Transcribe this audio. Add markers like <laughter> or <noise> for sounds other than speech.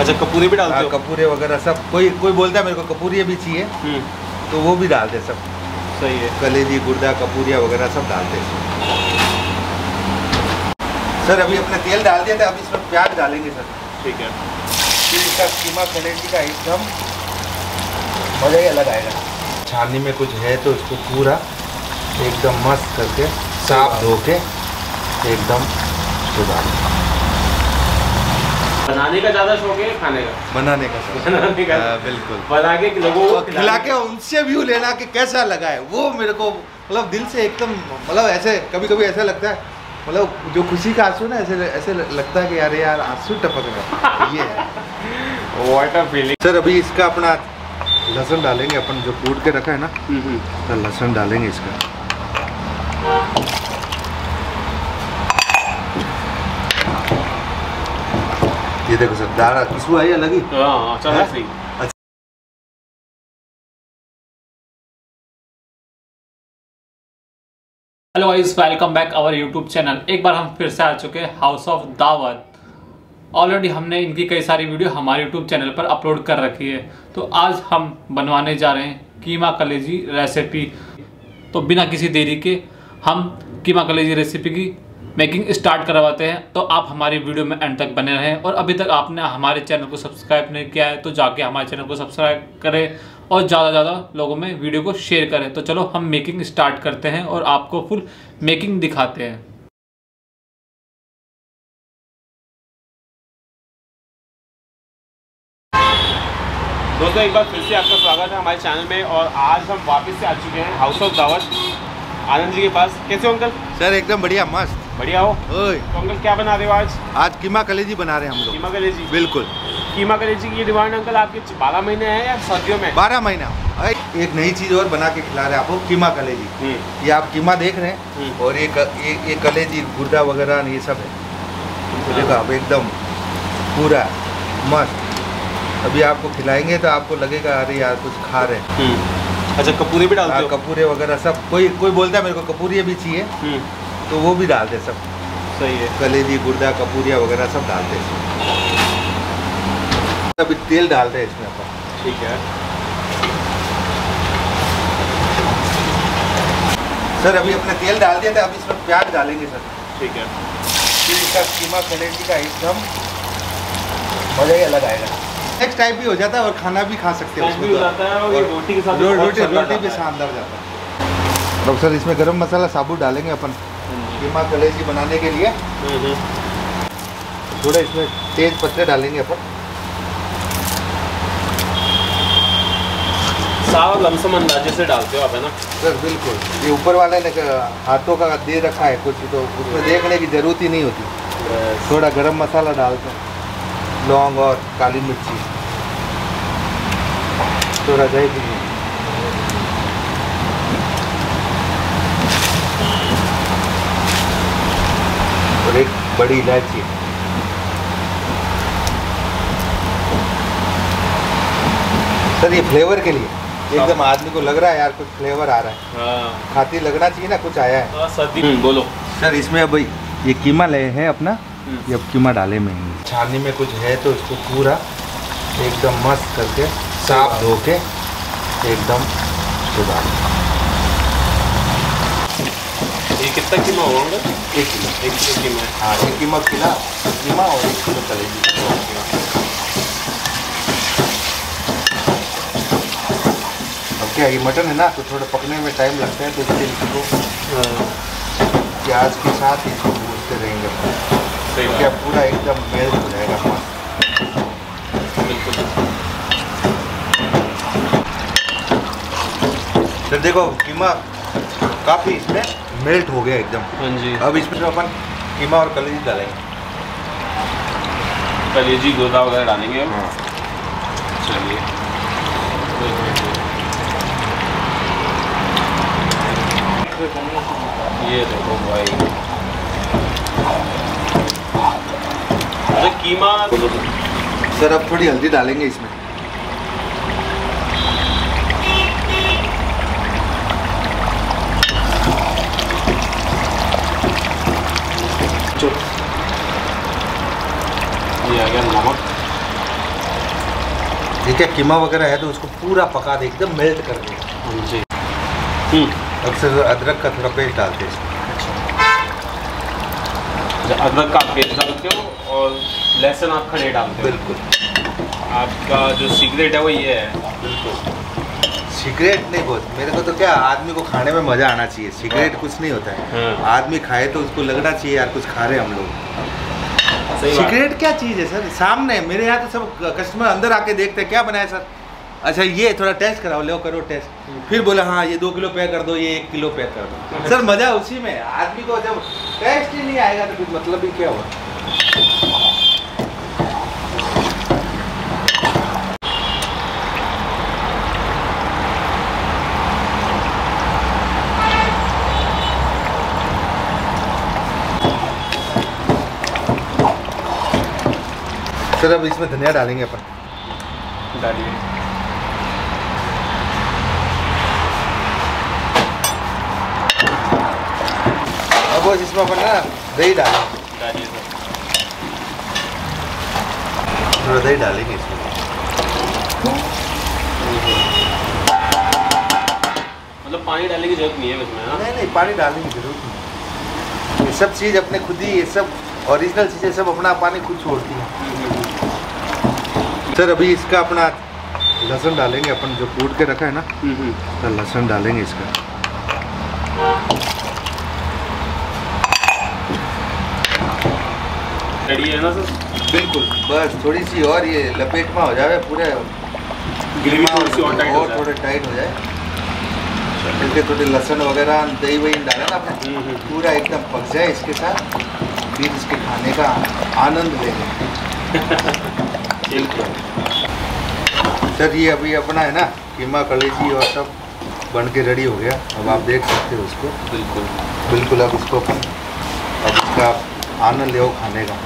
अच्छा कपूरी भी डालते हाँ, हो कपूरे वगैरह सब कोई कोई बोलता है मेरे को कपूरिया भी चाहिए। हम्म। तो वो भी डालते सब। सही है। कलेजी गुर्दा कपूरिया वगैरह सब डालते हैं सर अभी अपने तेल डाल दिया था अब इसमें प्याज डालेंगे सर। ठीक है। फिर इसका कीमा कलेजी का एकदम मज़ा ही अलग आएगा। छाननी में कुछ है तो इसको पूरा एकदम मस्त करके साफ़ धो के एकदम सुधार बनाने का ज़्यादा शौक है खाने का? बनाने का सर बनाने का। हाँ, बिल्कुल। बना के लोगों को खिला के। उनसे व्यू लेना कि कैसा लगा है वो मेरे को मतलब दिल से एकदम मतलब ऐसे कभी कभी ऐसा लगता है मतलब जो खुशी का आँसू ना ऐसे ऐसे लगता है कि यार यार आँसू टपक रहा ये है। व्हाट अ फीलिंग सर अभी इसका अपना लहसुन डालेंगे अपन जो कूट के रखा है ना हम्म। तो लहसुन डालेंगे इसका। ये देखो सर दाल खुशबू आई अलग ही हाँ hello guys welcome back our YouTube channel एक बार हम फिर से आ चुके हैं हाउस ऑफ़ दावत ऑलरेडी हमने इनकी कई सारी वीडियो हमारे यूट्यूब चैनल पर अपलोड कर रखी है। तो आज हम बनवाने जा रहे हैं कीमा कलेजी रेसिपी तो बिना किसी देरी के हम कीमा कलेजी रेसिपी की मेकिंग स्टार्ट करवाते हैं। तो आप हमारी वीडियो में एंड तक बने रहें और अभी तक आपने हमारे चैनल को सब्सक्राइब नहीं किया है तो जाके हमारे चैनल को सब्सक्राइब करें और ज़्यादा ज़्यादा लोगों में वीडियो को शेयर करें। तो चलो हम मेकिंग स्टार्ट करते हैं और आपको फुल मेकिंग दिखाते हैं। दोस्तों एक बार फिर से आपका स्वागत है हमारे चैनल में और आज हम वापस से आ चुके हैं हाउस ऑफ़ दावत आनंद जी के पास। कैसे हो अंकल? सर एकदम बढ़िया मस्त। बढ़िया हो। तो अंकल क्या बना रहे हो आज? आज कीमा कलेजी बना रहे हैं हम लोग। कीमा कलेजी? बिल्कुल। कीमा कलेजी की ये डिमांड अंकल आपके बारह महीने है या सर्दियों में? बारह महीना। एक नई चीज़ और बना के खिला रहे हैं आपको कीमा कलेजी। हम्म, ये आप कीमा देख रहे हैं हम्म। और ये ये ये कलेजी गुर्दा वगैरह ये सब है। तो देखो आप एकदम पूरा मस्त। अभी आपको खिलाएँगे तो आपको लगेगा अरे यार कुछ खा रहे हैं। हम्म। अच्छा कपूरे भी डालते हाँ, हो? कपूरे वगैरह सब। कोई कोई बोलता है मेरे को कपूरिया भी चाहिए। तो वो भी डालते सब। सही है। कलेजी गुर्दा कपूरिया वगैरह सब डालते हैं अभी तेल डालते हैं इसमें अपन। ठीक है। सर अभी अपने तेल डाल दिया था अब इसमें प्याज डालेंगे सर। ठीक है। फिर इसका कीमा कलेजी का एकदम मज़ा ही अलग आएगा। नेक्स्ट टाइप भी हो जाता है और खाना भी खा सकते हैं हो तो। जाता है और रोटी के साथ रोटी भी। शानदार जाता है। अब सर इसमें गरम मसाला साबुत डालेंगे अपन। कीमा कलेजी बनाने के लिए। हम्म, हम्म। थोड़ा इसमें तेज पत्ते डालेंगे अपन। सारा लमसम अंदाजे से डालते हो आप है ना? सर बिल्कुल। ये ऊपर वाले ने हाथों का दे रखा है कुछ तो उसमें देखने की ज़रूरत ही नहीं होती। थोड़ा गरम मसाला डालते हैं। लौंग और काली मिर्ची। थोड़ा दही भी और एक बड़ी इलायची। सर ये फ्लेवर के लिए। एकदम आदमी को लग रहा है यार कुछ फ्लेवर आ रहा है। हाँ। खाती लगना चाहिए ना कुछ आया है। हाँ, सर्दी हम्म, बोलो। सर इसमें अब ये कीमा ले है अपना। हम्म। ये अब कीमा डाले में ही। छाननी में कुछ है तो इसको पूरा एकदम मस्त करके साफ़ धो के एकदम सुधार ये कितना कीमा होगा? एक किलो। एक किलो कीमा है। हाँ एक कीमा खिला कीमा और एक किलो कलेजी अब क्या ये मटन है ना तो थोड़ा पकने में टाइम लगता है तो इसलिए इसको प्याज के साथ इसको भूनते रहेंगे। सही क्या पूरा एकदम मेल्ट हो जाएगा बिल्कुल। सर देखो कीमा काफ़ी इसमें मेल्ट हो गया एकदम। हाँ जी। अब इसमें तो अपन कीमा और कलेजी डालेंगे। कलेजी गोदा वगैरह डालेंगे हाँ। चलिए। ये देखो भाई। अच्छा कीमा सर अब थोड़ी हल्दी डालेंगे इसमें। ये आ गया नमक। ठीक है कीमा वगैरह है तो उसको पूरा पका दे एकदम मेल्ट कर दे। जी। हम्म। अक्सर अदरक का थोड़ा पेस्ट डालते हैं अच्छा, अदरक का पेस्ट डालते हो और लहसुन आप खड़े डालते हो। बिल्कुल। आपका जो सीक्रेट है वो ये है। बिल्कुल। सिगरेट नहीं बहुत मेरे को तो क्या आदमी को खाने में मज़ा आना चाहिए। सिगरेट कुछ नहीं होता है। हाँ। आदमी खाए तो उसको लगना चाहिए यार कुछ खा रहे हम लोग। है। सिगरेट क्या चीज़ है सर? सामने मेरे यहाँ तो सब कस्टमर अंदर आके देखते हैं क्या बनाया सर? अच्छा ये थोड़ा टेस्ट कराओ लो करो टेस्ट। फिर बोला हाँ ये दो किलो पैक कर दो ये एक किलो पैक कर दो। सर मज़ा उसी में आदमी को जब टेस्ट ही नहीं आएगा तो फिर मतलब ही क्या हुआ सर अब इसमें धनिया डालेंगे अपन। डालिए। अब इसमें अपन ना दही डालेंगे डालिए सर। थोड़ा दही डालेंगे इसमें। मतलब पानी डालने की ज़रूरत नहीं है इसमें नहीं नहीं पानी डालने की ज़रूरत नहीं ये सब चीज़ अपने खुद ही ये सब ओरिजिनल चीज़ें सब अपना पानी खुद छोड़ती हैं। सर अभी इसका अपना लहसुन डालेंगे अपन जो कूट के रखा है ना तो लहसुन डालेंगे इसका। रेडी है ना सर बिल्कुल बस थोड़ी सी और ये लपेट में हो जाए पूरे ग्रेवी थोड़ी सी और टाइट हो जाए। थोड़े टाइट हो जाए। क्योंकि थोड़े लहसुन वगैरह दही वही डाला ना हम्म, हम्म। पूरा एकदम पक जाए इसके साथ फिर इसके खाने का आनंद लेंगे। बिल्कुल <laughs> सर ये अभी अपना है ना कीमा कलेजी और सब बन के रेडी हो गया। अब आप देख सकते हो उसको। बिल्कुल। बिल्कुल अब इसको अपन अब इसका आनंद ले खाने का।